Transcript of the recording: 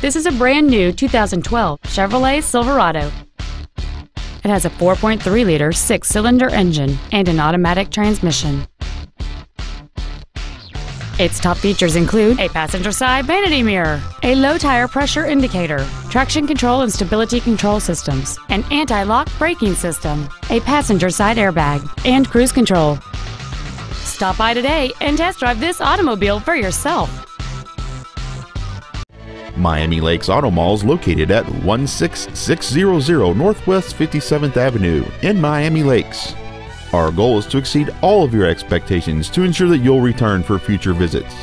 This is a brand new 2012 Chevrolet Silverado. It has a 4.3-liter six-cylinder engine and an automatic transmission. Its top features include a passenger side vanity mirror, a low tire pressure indicator, traction control and stability control systems, an anti-lock braking system, a passenger side airbag, and cruise control. Stop by today and test drive this automobile for yourself. Miami Lakes Auto Mall is located at 16600 Northwest 57th Avenue in Miami Lakes. Our goal is to exceed all of your expectations to ensure that you'll return for future visits.